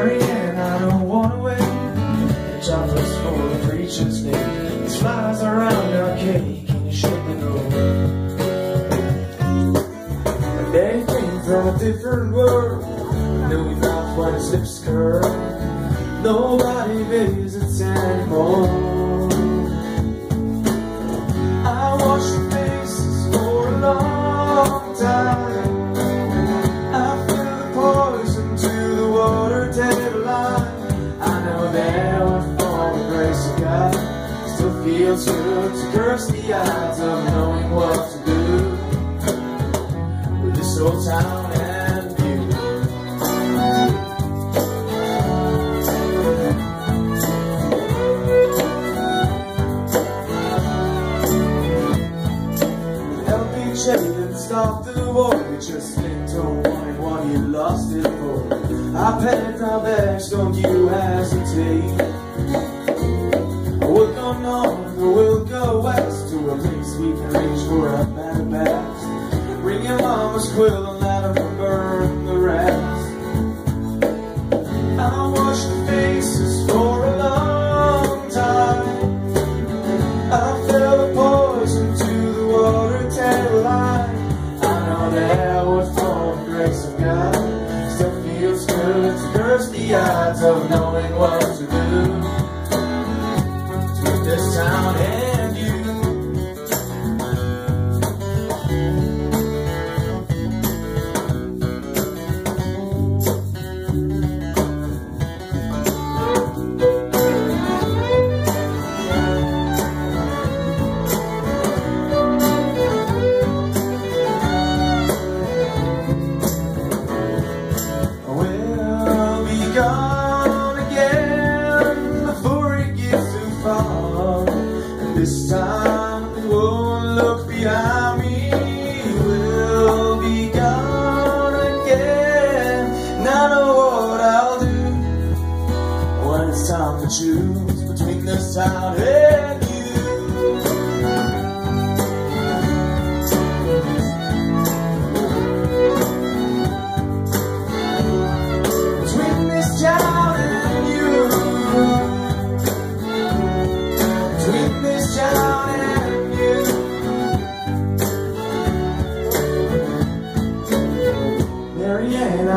I don't wanna wait. The chopper's for the preacher's day. This flies around our cake, can you shut the door? Day came from a different world, knowing not when his lips curl. Nobody visits anymore. Feels good to curse the odds of knowing what to do with this old town and you. Help other and stop the war. We just spent on wondering what you lost it for. I packed our bags, don't you hesitate. Reach for a better past. Bring your mama's quill and let her burn the rest. I watched the faces for a long time. I felt the poison to the water table. I know there would fall the grace of God. Still feels good to curse the odds of knowing what to do. Time to choose between this town and you. Between this town and you Between this town and you Marianne,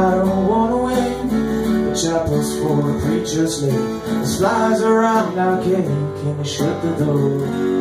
For the preacher's late This flies around our cake Can we shut the door?